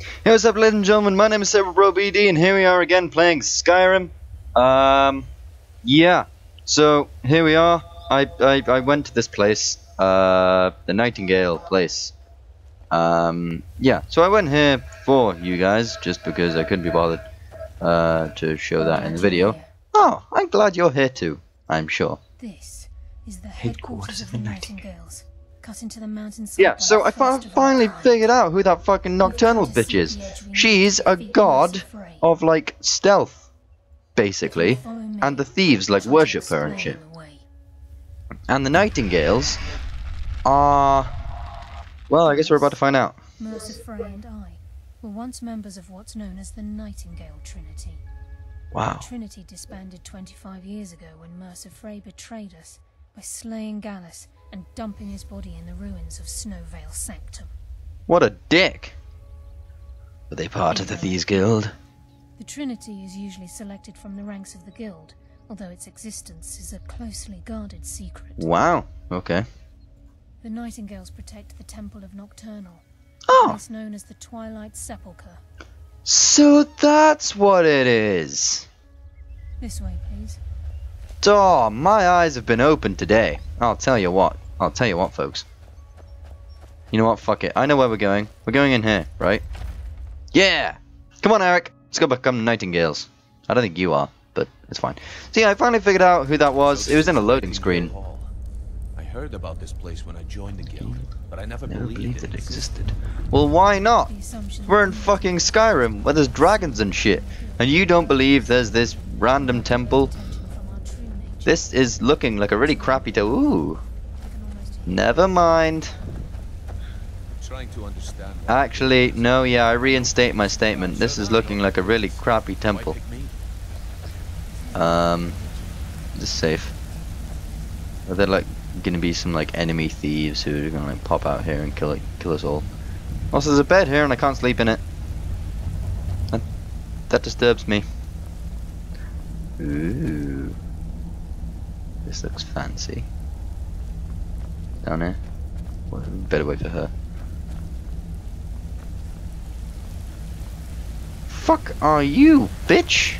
Hey, what's up, ladies and gentlemen? My name is Saberbro BD, and here we are again playing Skyrim. Um, yeah. So here we are. I I, I went to this place, uh, the Nightingale place. Um, yeah. So I went here for you guys, just because I couldn't be bothered uh, to show that in the video. Oh, I'm glad you're here too. I'm sure. This is the headquarters of the Nightingales. Cut into the mountainside. Yeah, so I fi- finally figured out who that fucking nocturnal bitch is. She's a god of like stealth, basically, and the thieves like worship her and shit. And the nightingales are. Well, I guess we're about to find out. Mercer Frey and I were once members of what's known as the Nightingale Trinity. Wow. The Trinity disbanded 25 years ago when Mercer Frey betrayed us by slaying Gallus and dumping his body in the ruins of Snowvale Sanctum. What a dick. Were they part of the Thieves Guild? The Trinity is usually selected from the ranks of the Guild, although its existence is a closely guarded secret. Wow. Okay. The Nightingales protect the Temple of Nocturnal, Oh, place known as the Twilight Sepulchre. so that's what it is. This way, please. Oh, my eyes have been opened today. I'll tell you what. I'll tell you what, folks. You know what? Fuck it. I know where we're going. We're going in here, right? Yeah! Come on, Eric. Let's go become Nightingales. I don't think you are, but it's fine. So yeah, I finally figured out who that was. It was in a loading screen. I heard about this place when I joined the guild, but I never, Never believed, it existed. Well, why not? We're in fucking Skyrim, where there's dragons and shit. And you don't believe there's this random temple? attention from our true nature. This is looking like a really crappy to- Ooh. I can almost Never mind. Trying to understand. Actually, no, yeah, I reinstate my statement. This is looking like a really crappy temple. Um, this is safe. Are there like gonna be some like enemy thieves who are gonna like pop out here and kill it, kill us all? Also, there's a bed here and I can't sleep in it. That, that disturbs me. Ooh, this looks fancy. Down here. Well, better wait for her. Fuck are you, bitch?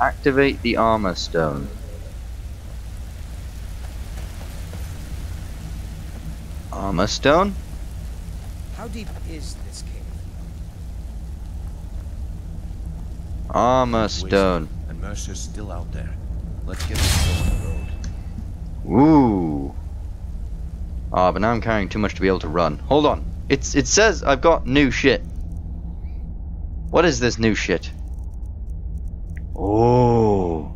Activate the armor stone. Armor stone? How deep is this cave? Armor stone. And Mercer's still out there. Let's get this show on the road. Ooh. Ah, but now I'm carrying too much to be able to run. Hold on. It's it says I've got new shit. What is this new shit? Oh.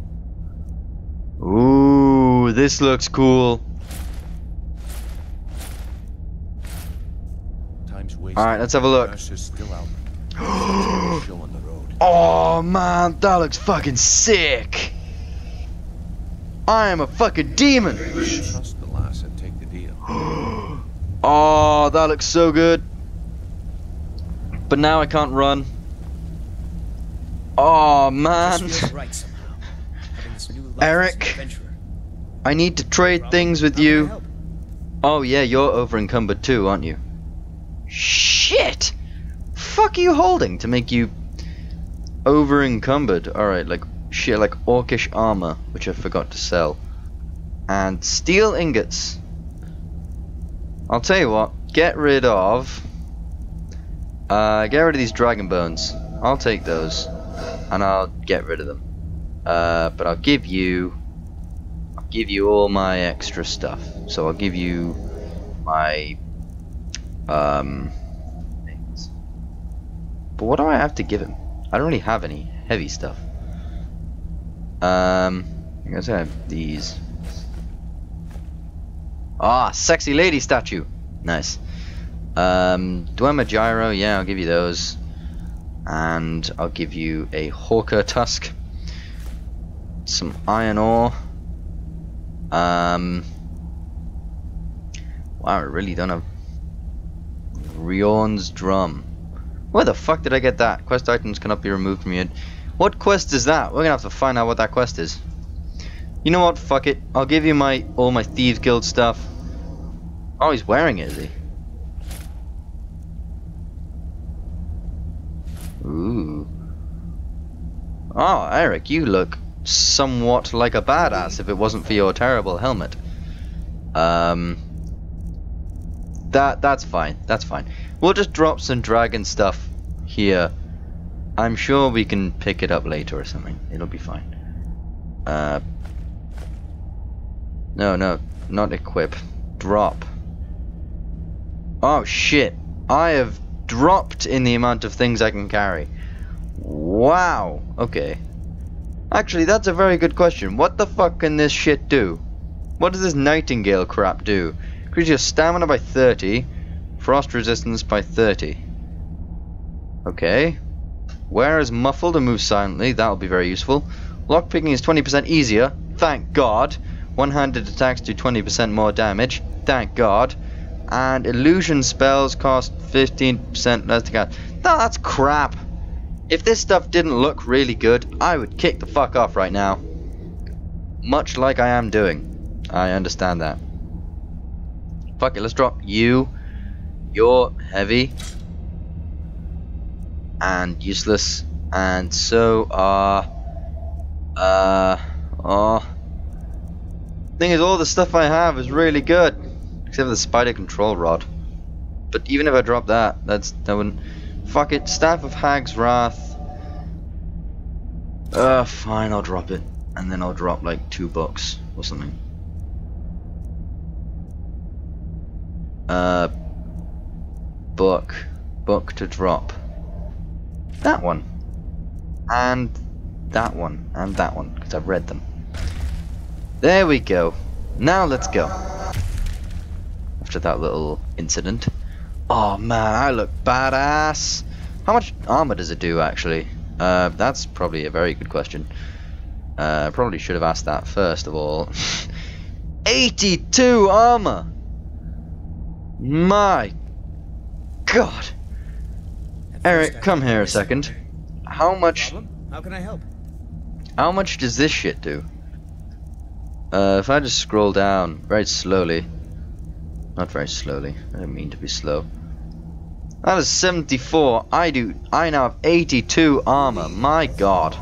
Ooh, this looks cool. Alright, let's have a look. Still out. Let's get this show on the road. Oh man, that looks fucking sick. I am a fucking demon. Trust the lass and take the deal. Oh, that looks so good. But now I can't run. Oh man. Right somehow. Having this new life as an Eric. I need to trade Problem? things with How can I you. Oh yeah, you're over encumbered too, aren't you? Shit! Fuck are you holding to make you over encumbered? Alright, like shit like orcish armor, which I forgot to sell. And steel ingots. I'll tell you what, get rid of uh get rid of these dragon bones. I'll take those. And I'll get rid of them. Uh but I'll give you I'll give you all my extra stuff. So I'll give you my um things. But what do I have to give him? I don't really have any heavy stuff. Um I guess I have these. Ah, sexy lady statue. Nice. Um do I have a gyro? Yeah, I'll give you those. And I'll give you a horker tusk. Some iron ore. Um. Wow, I really don't have. Rjorn's drum. Where the fuck did I get that? Quest items cannot be removed from you. What quest is that? We're gonna have to find out what that quest is. You know what? Fuck it. I'll give you my all my Thieves Guild stuff. Oh, he's wearing it, is he? Ooh. Oh, Eric, you look somewhat like a badass if it wasn't for your terrible helmet. Um, that that's fine. That's fine. We'll just drop some dragon stuff here I'm sure we can pick it up later or something. It'll be fine. Uh. No, no, not equip. Drop. Oh shit. I have dropped in the amount of things I can carry. Wow. Okay. Actually, that's a very good question. What the fuck can this shit do? What does this nightingale crap do? Increase your stamina by 30, frost resistance by 30. Okay. Where is muffled and move silently? That'll be very useful. Lockpicking is 20% easier. Thank God. One-handed attacks do 20% more damage. Thank God. And illusion spells cost 15% less to cast. That's crap. If this stuff didn't look really good, I would kick the fuck off right now. Much like I am doing. I understand that. Fuck it, let's drop you. You're heavy. And useless. And so are... Uh... Oh... Thing is, all the stuff I have is really good. Except for the spider control rod. But even if I drop that, that's... That wouldn't... Fuck it, Staff of Hag's Wrath. Uh, fine, I'll drop it. And then I'll drop like two bucks or something. Uh, book. Book to drop. That one. And that one. And that one, because I've read them. There we go. Now let's go. After that little incident. Oh man, I look badass. How much armor does it do actually? Uh, that's probably a very good question. Uh, probably should have asked that first of all. 82 armor! My god. At first Eric, come here a second. How much Problem? How can I help? how much does this shit do? Uh, if I just scroll down very slowly. Not very slowly. I don't mean to be slow. That is 74. I do. I now have 82 armor. My god.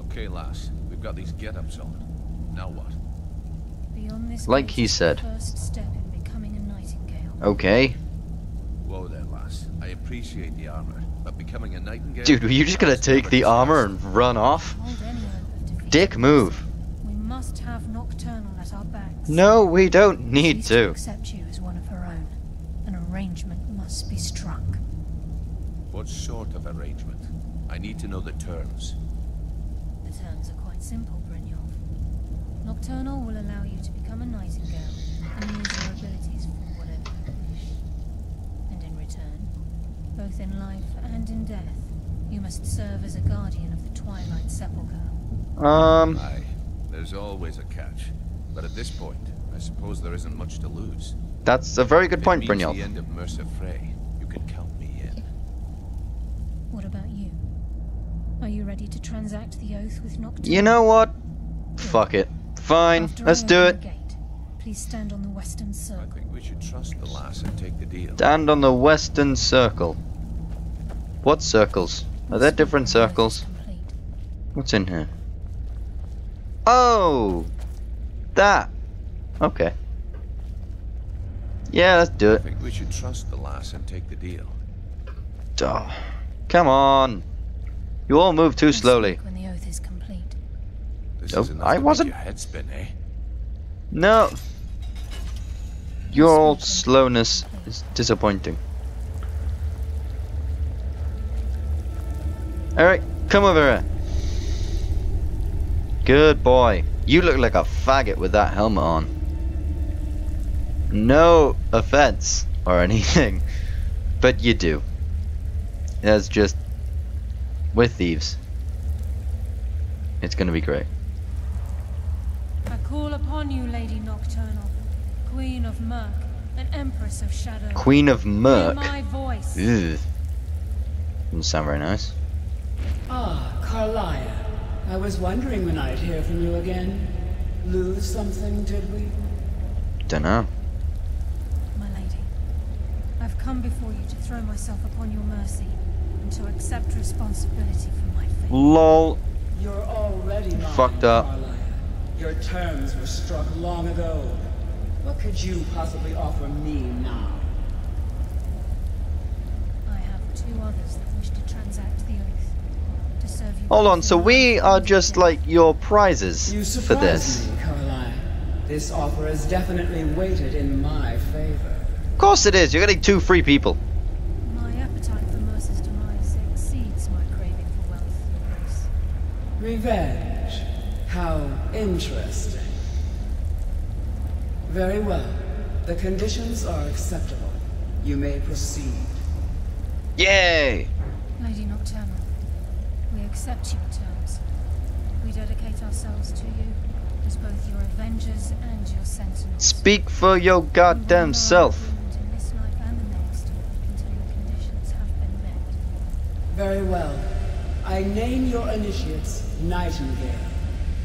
Okay, lass. We've got these get-ups on. Now what? Like he said. First step in becoming a nightingale. Okay. Whoa there, lass. I appreciate the armor, but becoming a nightingale... Dude, were you just gonna take the armor and run off? Hold any hope of defeat. Dick move. We must have Nocturnal at our backs. No, we don't need She's to. accept you as one of her own. An arrangement must be struck. What sort of arrangement? I need to know the terms. The terms are quite simple, Brynjolf. Nocturnal will allow you to become a nightingale and use your abilities for whatever you wish. And in return, both in life and in death, you must serve as a guardian of the Twilight Sepulchre. Um, Aye, there's always a catch. But at this point, I suppose there isn't much to lose. that's a very good If point, it Brynjolf. the end of Mercer Frey, you can count me in. What about you? Are you ready to transact the oath with Nocturnal? You know what? Fuck it. Fine, After let's do it. Gate, please stand on the western I think we should trust the lass and take the deal. Stand on the western circle. What circles? Are there different the oath is circles? What's in here? Oh! That! Okay. Yeah, let's do I it. think we should trust the lass and take the deal. Oh, come on! You all move too slowly. speak When the oath is complete. This Nope, is I to wasn't- your head spin, eh? No! Your old slowness is disappointing. Eric, come over here. Good boy. You look like a faggot with that helmet on. No offense or anything, but you do. That's just with thieves. It's gonna be great. I call upon you, Lady Nocturnal, Queen of Murk, and Empress of Shadow. Queen of Hear Merc. my voice. Ugh. Doesn't sound very nice. Ah, Karliah. I was wondering when I'd hear from you again. Lose something, did we? Dunno. My lady, I've come before you to throw myself upon your mercy and to accept responsibility for my fate. Lol. You're already mine, Fucked up. Karliah. Your terms were struck long ago. What could you possibly offer me now? I have two others that wish to transact the oath. To serve you Hold on, so we are just like your prizes You for this. me, Karliah. This offer is definitely weighted in my favor. Of course it is. You're getting two free people. My appetite for Mercer's demise exceeds my craving for wealth and grace. Revenge. How interesting. Very well. The conditions are acceptable. You may proceed. Yay! Lady Nocturnal, we accept your terms. We dedicate ourselves to you as both your avengers and your sentinels. Speak for your goddamn self. our agreement In this life and the next, until your conditions have been met. Very well. I name your initiates Nightingale,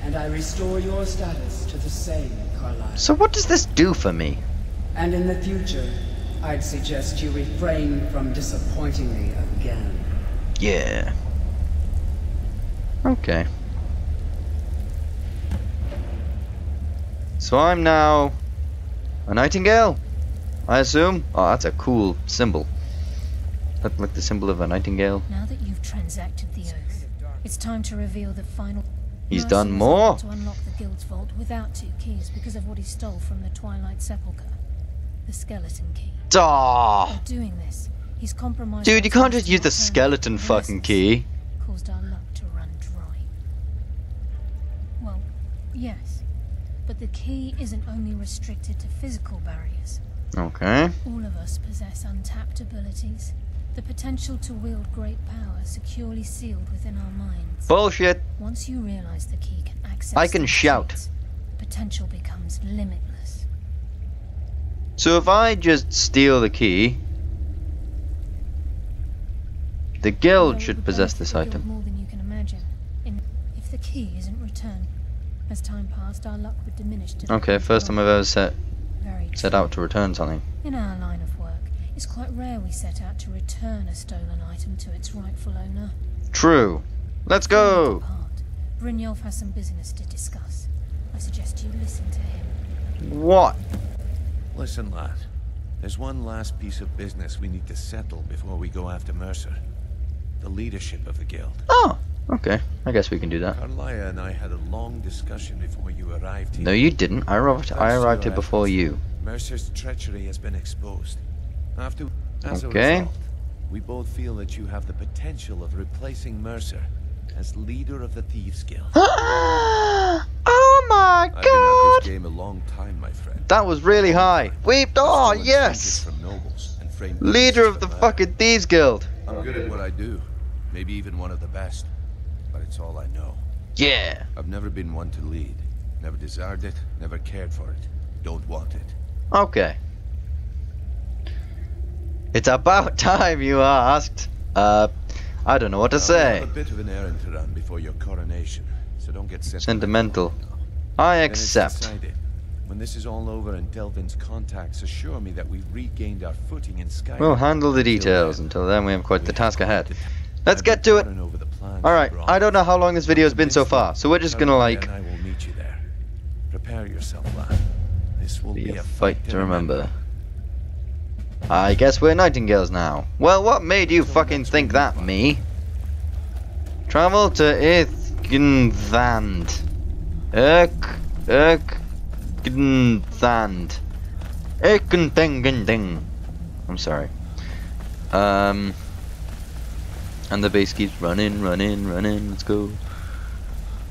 and I restore your status to the same, Karliah. So what does this do for me? And in the future, I'd suggest you refrain from disappointing me again. Yeah. Okay. So I'm now a nightingale, I assume. Oh, that's a cool symbol. Look like the symbol of a nightingale. Now that you've transacted the oath, it's time to reveal the final. He's done more. To unlock the guild's vault without two keys because of what he stole from the Twilight Sepulchre, the skeleton key. Daw! By doing this, he's compromised. Dude, you can't just use the skeleton fucking key. Caused our luck yes, but the key isn't only restricted to physical barriers. Okay. All of us possess untapped abilities, the potential to wield great power securely sealed within our minds. Bullshit. Once you realize the key can access I can shout. potential becomes limitless. So if I just steal the key, the guild should possess this item. more than you can imagine. In, if the key isn't as time passed, our luck would diminish to Okay, point first time I've ever set set out to return something. In our line of work, it's quite rare we set out to return a stolen item to its rightful owner. True. Let's go. depart, Brynjolf has some business to discuss. I suggest you listen to him. What? Listen, lad. There's one last piece of business we need to settle before we go after Mercer. The leadership of the guild. Oh, okay. I guess we can do that. Karliah and I had a long discussion before you arrived here. No, you didn't. I arrived. I Thanks arrived here before you. Mercer's treachery has been exposed. After, as Okay. a result, we both feel that you have the potential of replacing Mercer as leader of the Thieves Guild. oh my I've been at god! this game a long time, my friend. That was really high. Weep. Oh yes. trinkets From nobles and framed Leader of the fucking thieves guild. I'm good at what I do. Maybe even one of the best. It's all I know. Yeah. I've never been one to lead. Never desired it, never cared for it. Don't want it. Okay. It's about time you asked. Uh, I don't know what to Now, say. have a bit of an errand to run before your coronation, so don't get Sentimental. I accept. When this is all over and Delvin's contacts assure me that we've regained our footing in Sky. We'll handle the details. Until then, we have quite the task ahead. Let's get to it. Alright, I don't know how long this video has been so far, so we're just gonna like I will meet you there. Prepare yourself, lad. This will be a fight to remember. I guess we're nightingales now. Well, what made you fucking think that, me? Travel to Ithgvand. Erk, Erk, Gndvand. Erkentengending. I'm sorry. Um, and the bass keeps running, running, running. Let's go.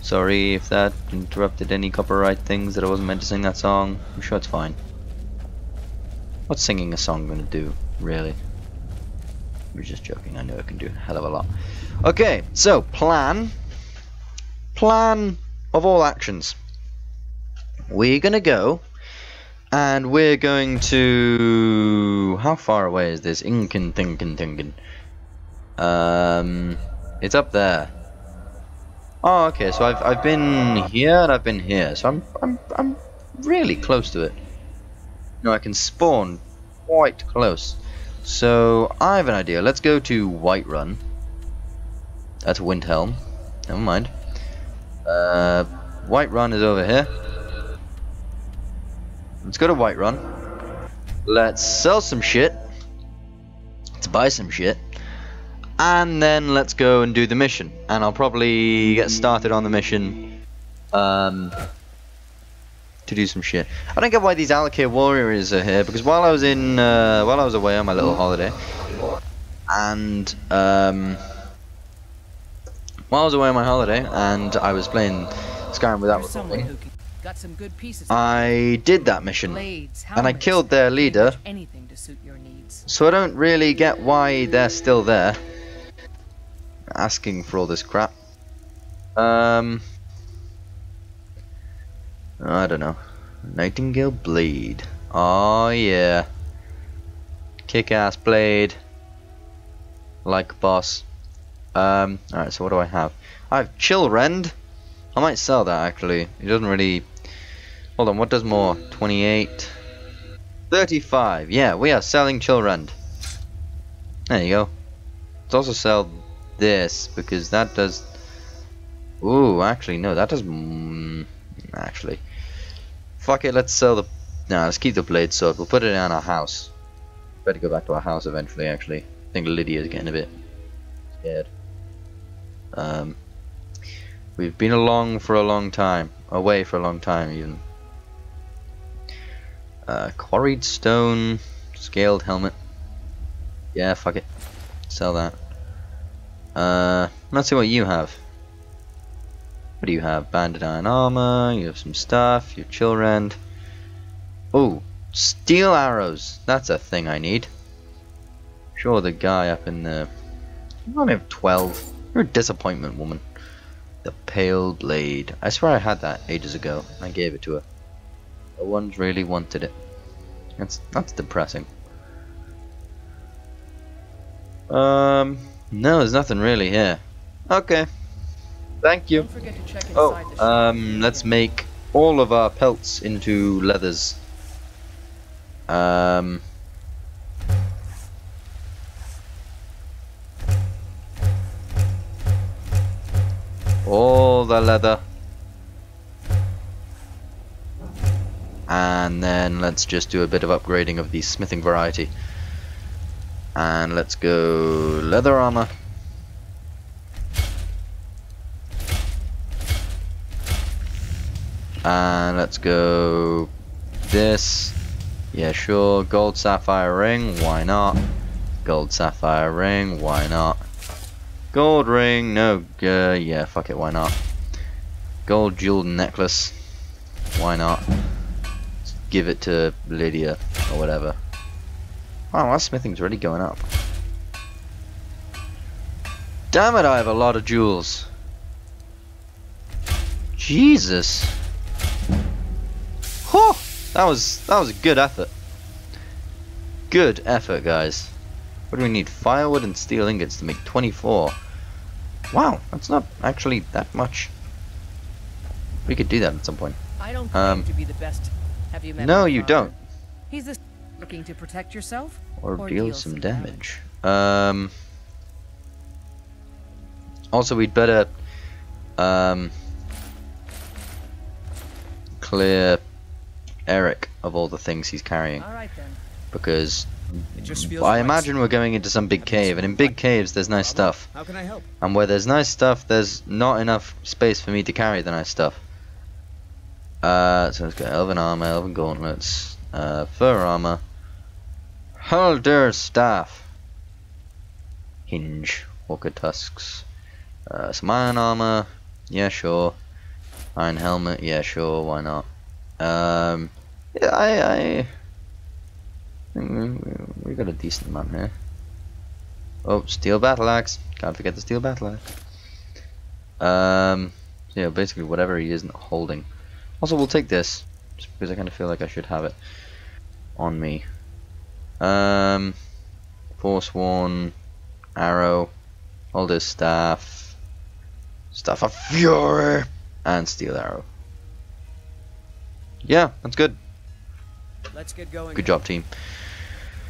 Sorry if that interrupted any copyright things that I wasn't meant to sing that song. I'm sure it's fine. What's singing a song gonna do, really? We're just joking, I know it can do a hell of a lot. Okay, so plan. Plan of all actions. We're gonna go and we're going to how far away is this? Inkentinkentinken. Um it's up there. Oh okay, so I've I've been here and I've been here, so I'm I'm I'm really close to it. No, I can spawn quite close. So I have an idea. Let's go to Whiterun. That's Windhelm. Never mind. Uh, Whiterun is over here. Let's go to Whiterun. Let's sell some shit. Let's buy some shit. And then let's go and do the mission. And I'll probably get started on the mission. Um, to do some shit. I don't get why these Alik'r warriors are here because while I was in, uh, while I was away on my little holiday, and um, while I was away on my holiday and I was playing Skyrim without recording, got some good pieces. I did that mission, and I killed their leader. Anything to suit your needs. so I don't really get why they're still there, asking for all this crap. Um, I don't know. Nightingale blade. Oh yeah. Kick-ass blade. Like boss. Um. All right. So what do I have? I have Chillrend. I might sell that actually. It doesn't really. Hold on. What does more? 28. 35. Yeah, we are selling Chillrend. There you go. Let's also sell this because that does. Ooh, actually no, that does. Mm, actually, fuck it. Let's sell the. No, let's keep the blade sword. We'll put it in our house. Better go back to our house eventually. Actually, I think Lydia's getting a bit scared. Um, we've been along for a long time, away for a long time even. Uh, quarried stone, scaled helmet. Yeah, fuck it. Sell that. Uh, let's see what you have. What do you have? Banded iron armor, you have some stuff, your Chillrend. Oh, steel arrows. That's a thing I need. Sure, the guy up in the. You only have 12. You're a disappointment, woman. The Pale Blade. I swear I had that ages ago. I gave it to her. No one's really wanted it. That's that's depressing. Um, no, there's nothing really here. Okay. Thank you. Don't forget to check Oh, the um, let's make all of our pelts into leathers. Um. All the leather. And then let's just do a bit of upgrading of the smithing variety. And let's go leather armor. And let's go this. Yeah, sure. Gold sapphire ring. Why not? Gold sapphire ring. Why not? Gold ring. No. Uh, yeah, fuck it. Why not? Gold jeweled necklace. Why not? Give it to Lydia or whatever. Wow, our smithing's really going up. Damn it, I have a lot of jewels. Jesus. Whew, that was that was a good effort. Good effort, guys. What do we need? Firewood and steel ingots to make 24. Wow, that's not actually that much. We could do that at some point. I don't claim um, to be the best. Have you met No, you don't. He's this looking to protect yourself Or, Or deal deal some some damage. Um. Also, we'd better um clear Eric of all the things he's carrying All right then. because It just feels I right. imagine we're going into some big cave, and in big caves there's nice stuff. How can I help? And where there's nice stuff, there's not enough space for me to carry the nice stuff. Uh, so let's go elven armor, elven gauntlets, uh, fur armor, Halder staff, hinge, horker tusks, uh, some iron armor, yeah sure, iron helmet, yeah sure, why not? Um, yeah, I, I think we, got a decent amount here. Oh, steel battle axe. Can't forget the steel battle axe. Um, yeah, basically whatever he isn't holding. Also, we'll take this, just because I kind of feel like I should have it on me. Um, force one, arrow, his staff, staff of fury, and steel arrow. Yeah, that's good. Let's get going. Good job, team.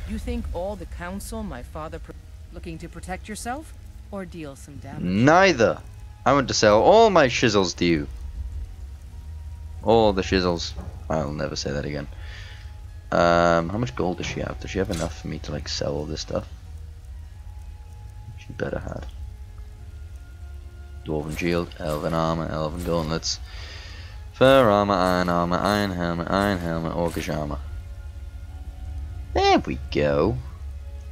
You think all the council my father pro- looking to protect yourself Or deal some damage. Neither. I want to sell all my shizzles to you. All the shizzles. I'll never say that again. Um, how much gold does she have? Does she have enough for me to like sell all this stuff? She better have. Dwarven shield, elven armor, elven gauntlets, fur armor, iron armor, iron helmet, iron helmet, orcish armor. There we go.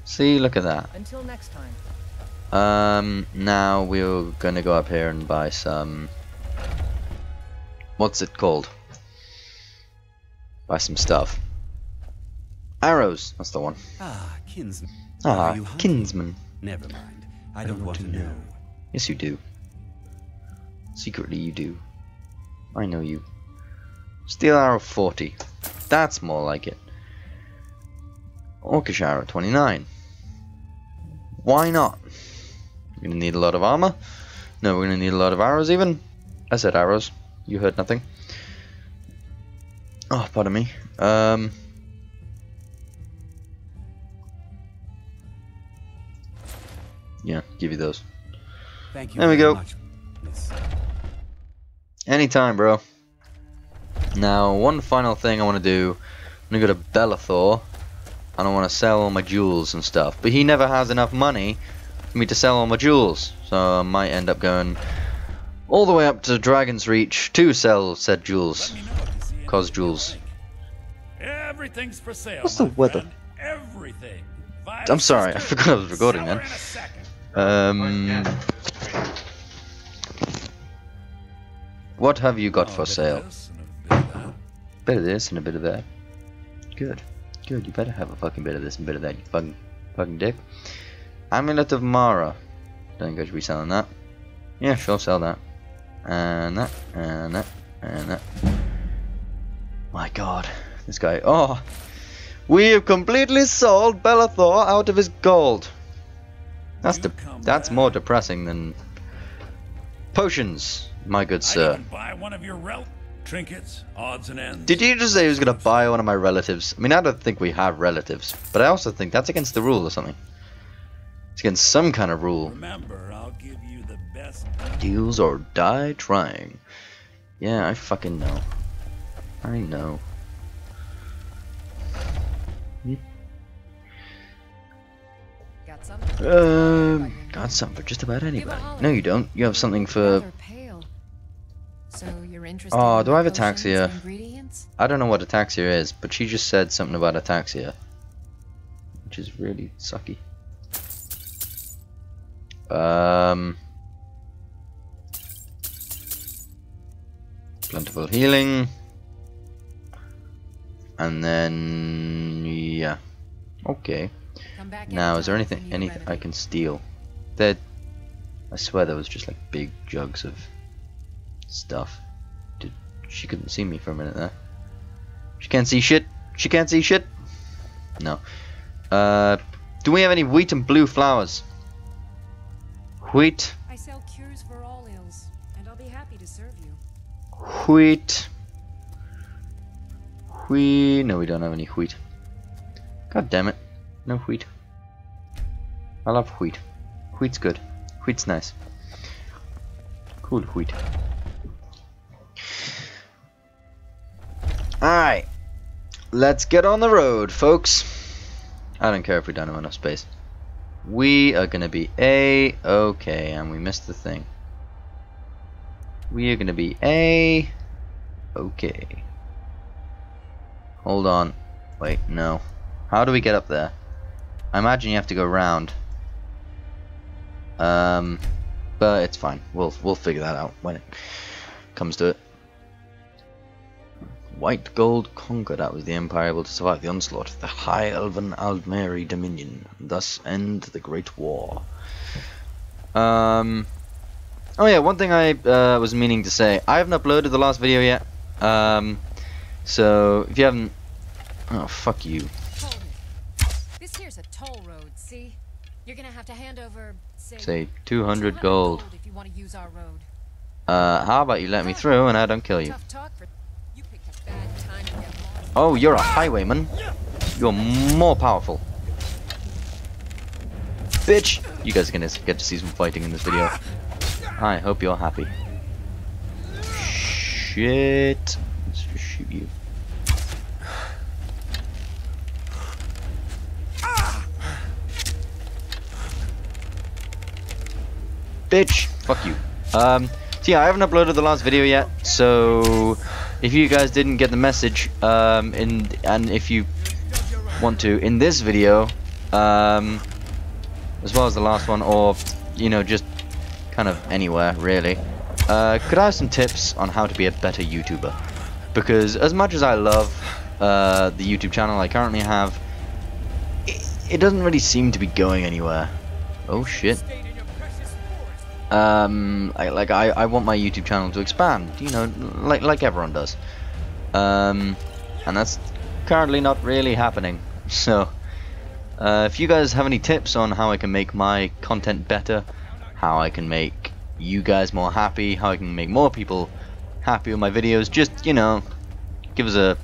See, look at that. Until next time. Um, now we're gonna go up here and buy some. What's it called? Buy some stuff. Arrows. That's the one. Ah, kinsman. Ah, kinsman. Never mind. I don't want to know. Yes, you do. Secretly, you do. I know you. Steel arrow 40. That's more like it. Orcish arrow 29. Why not? We're gonna need a lot of armor. No, we're gonna need a lot of arrows even. I said arrows. You heard nothing. Oh, pardon me. Um. Yeah, give you those. Thank you. There we go. Much, miss. Anytime, bro. Now, one final thing I want to do. I'm gonna go to Belethor, don't want to sell all my jewels and stuff. But he never has enough money for me to sell all my jewels, so I might end up going all the way up to Dragon's Reach to sell said jewels. Cause jewels. Everything's for sale. What's the weather? Everything. I'm sorry, I forgot I was recording sour then. In a second. Um, what have you got Oh, for sale? a bit of that. Bit of this and a bit of that. Good. Good. You better have a fucking bit of this and a bit of that, you fucking, fucking dick. Amulet of Mara. Don't think I should be selling that. Yeah, sure, sell that. And that, and that, and that. My god. This guy. Oh! We have completely sold Belethor out of his gold. That's de- that's back. more depressing than potions, my good sir. buy one of your rel trinkets, odds and ends. Did you just say he was gonna buy one of my relatives? I mean, I don't think we have relatives, but I also think that's against the rule or something. It's against some kind of rule. Remember, I'll give you the best. Deals or die trying. Yeah, I fucking know. I know. Got? Um, got something for just about anybody. No, you don't. You have something for. Rather pale. So you're interested Oh, do I have ataxia? and Ingredients? I don't know what ataxia is, but she just said something about ataxia, which is really sucky. Um, plentiful healing, and then yeah, okay. Now, is there anything anything I can steal? There, I swear there was just like big jugs of stuff. Did she couldn't see me for a minute there? She can't see shit. She can't see shit. No. Uh, do we have any wheat and blue flowers? Wheat, I sell cures for all ills, and I'll be happy to serve you. wheat, wheat. No, we don't have any wheat. God damn it, no wheat. I love wheat. Wheat's good. Wheat's nice. Cool wheat. Alright. Let's get on the road, folks. I don't care if we don't have enough space. We are gonna be a okay, and we missed the thing. We are gonna be a okay. Hold on. Wait, no. How do we get up there? I imagine you have to go round. Um, but it's fine. We'll we'll figure that out when it comes to it. White gold Concordat. That was the empire able to survive the onslaught of the High Elven Aldmeri Dominion, thus end the Great War. Um. Oh yeah, one thing I uh, was meaning to say. I haven't uploaded the last video yet. Um. So if you haven't, oh fuck you. Have to hand over, say, Say 200 gold. if you want to use our road. Uh, how about you let me through and I don't kill you? Tough talk for you picked a bad time to get lost. Oh, you're a highwayman. You're more powerful. bitch! You guys are gonna get to see some fighting in this video. I hope you're happy. Shit. Let's just shoot you. Bitch! Fuck you. Um, so yeah, I haven't uploaded the last video yet, so if you guys didn't get the message, um, in, and if you want to, in this video, um, as well as the last one, or, you know, just kind of anywhere, really, uh, could I have some tips on how to be a better YouTuber? Because as much as I love uh, the YouTube channel I currently have, it, it doesn't really seem to be going anywhere. Oh shit. Um, I, like I, I want my YouTube channel to expand, you know, like like everyone does. Um, and that's currently not really happening. So, uh, if you guys have any tips on how I can make my content better, how I can make you guys more happy, how I can make more people happy with my videos, just you know, give us a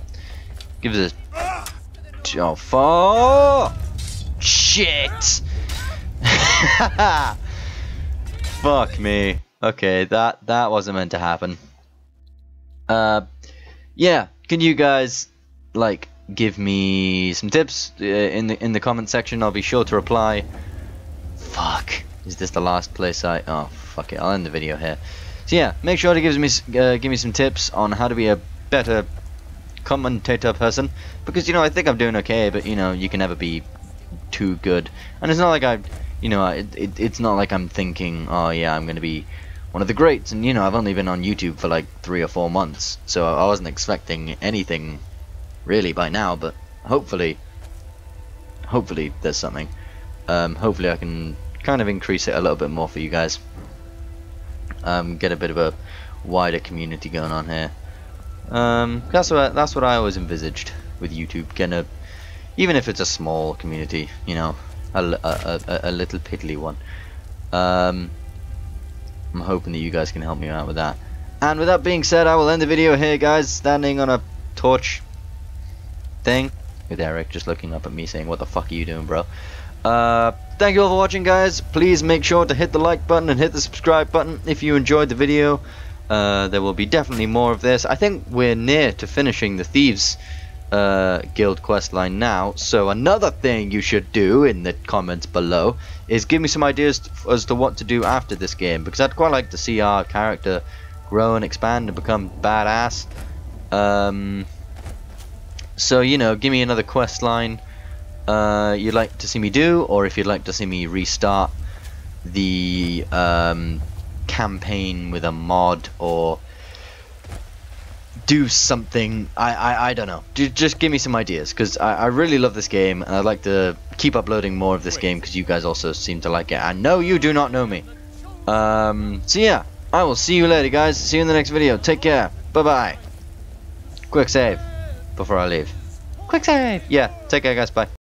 give us a oh fuck shit. Fuck me. Okay, that that wasn't meant to happen. Uh, yeah. Can you guys like give me some tips uh, in the in the comment section? I'll be sure to reply. Fuck. Is this the last place I? Oh fuck it. I'll end the video here. So yeah, make sure to give me uh, give me some tips on how to be a better commentator person because you know I think I'm doing okay, but you know you can never be too good, and it's not like I you know, it, it, it's not like I'm thinking, oh yeah, I'm going to be one of the greats. And, you know, I've only been on YouTube for like three or four months. So I wasn't expecting anything really by now. But hopefully, hopefully there's something. Um, hopefully I can kind of increase it a little bit more for you guys. Um, get a bit of a wider community going on here. Um, that's what that's what I always envisaged with YouTube. Getting a, even if it's a small community, you know, a, a, a, little piddly one. Um, I'm hoping that you guys can help me out with that. And with that being said, I will end the video here, guys, standing on a torch thing with Eric just looking up at me saying, what the fuck are you doing, bro? Uh, thank you all for watching, guys. Please make sure to hit the like button and hit the subscribe button if you enjoyed the video. Uh, there will be definitely more of this. I think we're near to finishing the Thieves uh, guild quest line now. So another thing you should do in the comments below is give me some ideas as to what to do after this game because I'd quite like to see our character grow and expand and become badass. Um, so you know, give me another quest line uh, you'd like to see me do, or if you'd like to see me restart the um, campaign with a mod or do something. I, I, I don't know. just give me some ideas because I, I really love this game and I'd like to keep uploading more of this game because you guys also seem to like it. I know you do not know me. Um, so yeah, I will see you later, guys. See you in the next video. Take care. Bye bye. Quick save before I leave. Quick save. Yeah. Take care, guys. Bye.